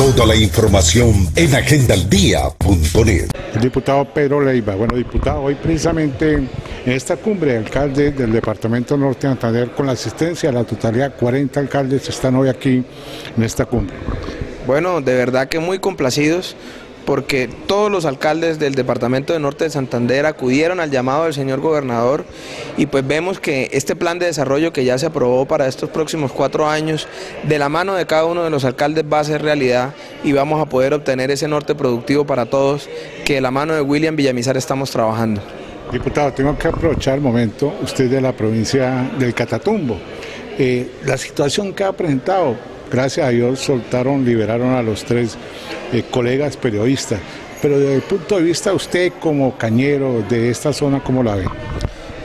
Toda la información en agendaldía.net. El diputado Pedro Leiva. Bueno, diputado, hoy precisamente en esta cumbre de alcaldes del Departamento Norte de Santander, con la asistencia de la totalidad, 40 alcaldes están hoy aquí en esta cumbre. Bueno, de verdad que muy complacidos porque todos los alcaldes del departamento de Norte de Santander acudieron al llamado del señor gobernador y pues vemos que este plan de desarrollo que ya se aprobó para estos próximos cuatro años, de la mano de cada uno de los alcaldes va a ser realidad y vamos a poder obtener ese norte productivo para todos que de la mano de William Villamizar estamos trabajando. Diputado, tengo que aprovechar el momento, usted de la provincia del Catatumbo. Eh, la situación que ha presentado gracias a Dios soltaron, liberaron a los tres eh, colegas periodistas. Pero desde el punto de vista usted como cañero de esta zona, ¿cómo la ve?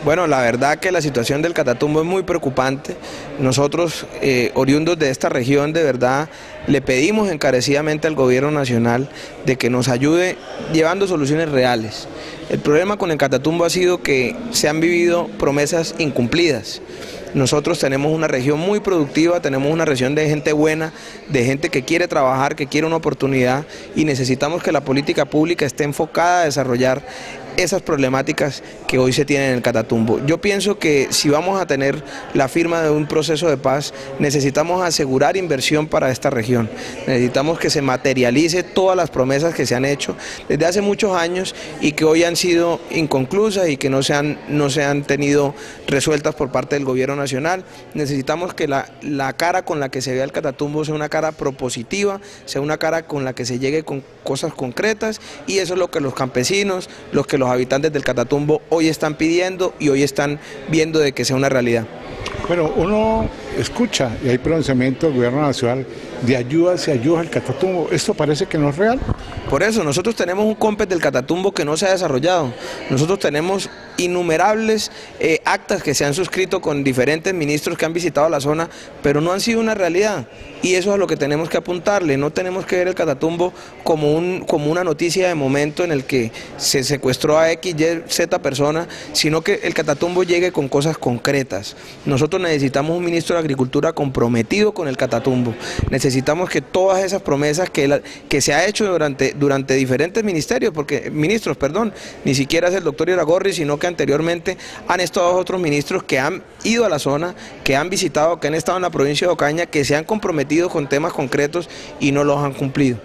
Bueno, la verdad que la situación del Catatumbo es muy preocupante. Nosotros, eh, oriundos de esta región, de verdad, le pedimos encarecidamente al gobierno nacional de que nos ayude llevando soluciones reales. El problema con el Catatumbo ha sido que se han vivido promesas incumplidas. Nosotros tenemos una región muy productiva, tenemos una región de gente buena, de gente que quiere trabajar, que quiere una oportunidad y necesitamos que la política pública esté enfocada a desarrollar esas problemáticas que hoy se tienen en el Catatumbo. Yo pienso que si vamos a tener la firma de un proceso de paz, necesitamos asegurar inversión para esta región. Necesitamos que se materialice todas las promesas que se han hecho desde hace muchos años y que hoy han sido inconclusas y que no se han, no se han tenido resueltas por parte del gobierno nacional. Necesitamos que la, la cara con la que se vea el Catatumbo sea una cara propositiva, sea una cara con la que se llegue con cosas concretas y eso es lo que los campesinos, los que los habitantes del Catatumbo hoy están pidiendo y hoy están viendo de que sea una realidad. Bueno, uno escucha y hay pronunciamiento del gobierno nacional de ayudas y ayudas al Catatumbo. ¿Esto parece que no es real? Por eso, nosotros tenemos un COMPES del Catatumbo que no se ha desarrollado. Nosotros tenemos innumerables eh, actas que se han suscrito con diferentes ministros que han visitado la zona, pero no han sido una realidad. Y eso es a lo que tenemos que apuntarle. No tenemos que ver el Catatumbo como, un, como una noticia de momento en el que se secuestró a X, Y, Z persona, sino que el Catatumbo llegue con cosas concretas. Nosotros necesitamos un ministro de Agricultura comprometido con el Catatumbo. Necesitamos que todas esas promesas que, que se ha hecho durante, durante diferentes ministerios, porque ministros, perdón, ni siquiera es el doctor Iragorri, sino que anteriormente han estado otros ministros que han ido a la zona, que han visitado, que han estado en la provincia de Ocaña, que se han comprometido con temas concretos y no los han cumplido.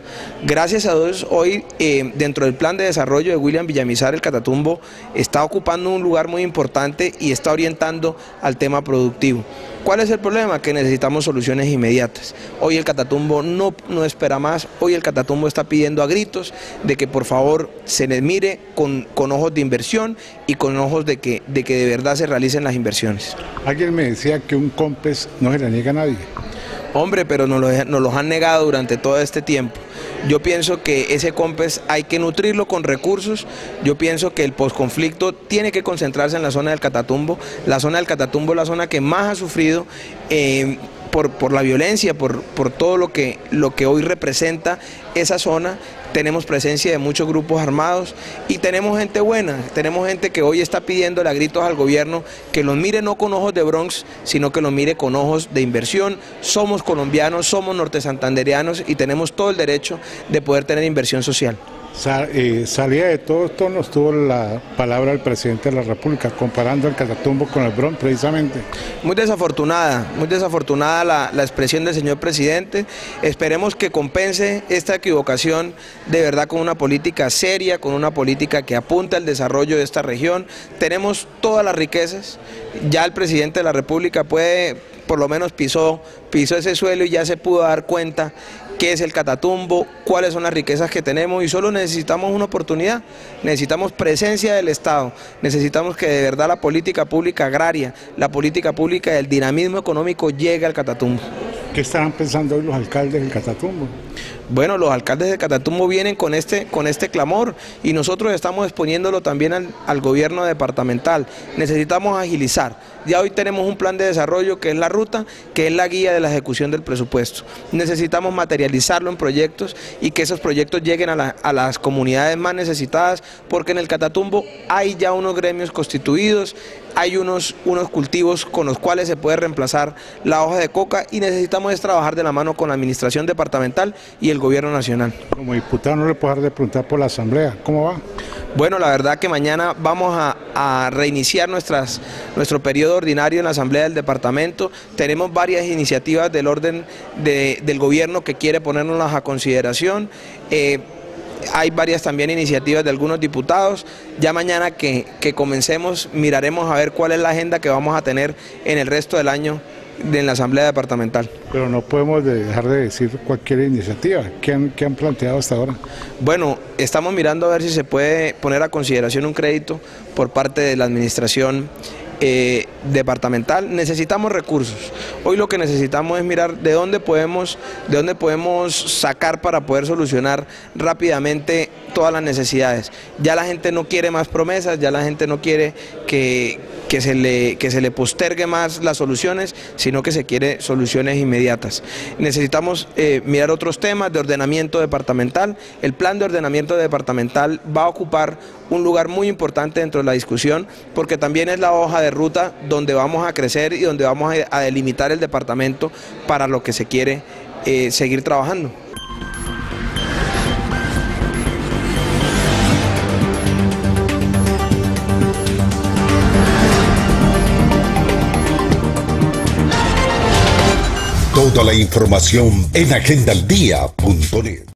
Gracias a Dios, hoy eh, dentro del plan de desarrollo de William Villamizar, el Catatumbo está ocupando un lugar muy importante y está orientando al tema productivo. ¿Cuál es el problema? Que necesitamos soluciones inmediatas. Hoy el Catatumbo no, no espera más, hoy el Catatumbo está pidiendo a gritos de que por favor se les mire con, con ojos de inversión y con ojos de que, de que de verdad se realicen las inversiones. Alguien me decía que un COMPES no se le niega a nadie. Hombre, pero nos, los han negado durante todo este tiempo. Yo pienso que ese COMPES hay que nutrirlo con recursos. Yo pienso que el posconflicto tiene que concentrarse en la zona del Catatumbo. La zona del Catatumbo es la zona que más ha sufrido. Eh, por, por, la violencia, por, por todo lo que, lo que hoy representa esa zona. Tenemos presencia de muchos grupos armados y tenemos gente buena, tenemos gente que hoy está pidiendo a gritos al gobierno que los mire no con ojos de Bronx, sino que los mire con ojos de inversión. Somos colombianos, somos norte santanderianos y tenemos todo el derecho de poder tener inversión social. Eh, salía de todos tonos, tuvo la palabra el presidente de la República, comparando el Catatumbo con el Bronx precisamente. Muy desafortunada, muy desafortunada la, la, expresión del señor presidente. Esperemos que compense esta equivocación de verdad con una política seria, con una política que apunte al desarrollo de esta región. Tenemos todas las riquezas, ya el presidente de la República puede, por lo menos pisó, pisó ese suelo y ya se pudo dar cuenta qué es el Catatumbo, cuáles son las riquezas que tenemos y solo necesitamos una oportunidad, necesitamos presencia del Estado, necesitamos que de verdad la política pública agraria, la política pública del dinamismo económico llegue al Catatumbo. ¿Qué estarán pensando hoy los alcaldes del Catatumbo? Bueno, los alcaldes de Catatumbo vienen con este, con este clamor y nosotros estamos exponiéndolo también al, gobierno departamental. Necesitamos agilizar. Ya hoy tenemos un plan de desarrollo que es la ruta, que es la guía de la ejecución del presupuesto. Necesitamos materializarlo en proyectos y que esos proyectos lleguen a, la, a las comunidades más necesitadas, porque en el Catatumbo hay ya unos gremios constituidos, hay unos, unos cultivos con los cuales se puede reemplazar la hoja de coca y necesitamos es trabajar de la mano con la administración departamental y el gobierno nacional. Como diputado no le puedo dejar de preguntar por la asamblea, ¿cómo va? Bueno, la verdad que mañana vamos a, reiniciar nuestras, nuestro periodo ordinario en la Asamblea del Departamento. Tenemos varias iniciativas del orden del gobierno que quiere ponernos a consideración. Eh, hay varias también iniciativas de algunos diputados. Ya mañana que, comencemos miraremos a ver cuál es la agenda que vamos a tener en el resto del año en la Asamblea Departamental. Pero no podemos dejar de decir cualquier iniciativa. ¿Qué han, ¿Qué han, planteado hasta ahora? Bueno, estamos mirando a ver si se puede poner a consideración un crédito por parte de la Administración eh, departamental, necesitamos recursos. Hoy lo que necesitamos es mirar de dónde podemos, de dónde podemos sacar para poder solucionar rápidamente todas las necesidades. Ya la gente no quiere más promesas, ya la gente no quiere que, que se, le, que se le postergue más las soluciones, sino que se quiere soluciones inmediatas. Necesitamos eh, mirar otros temas de ordenamiento departamental. El plan de ordenamiento departamental va a ocupar un lugar muy importante dentro de la discusión porque también es la hoja de ruta donde vamos a crecer y donde vamos a delimitar el departamento para lo que se quiere eh, seguir trabajando. Toda la información en agendaldía.net.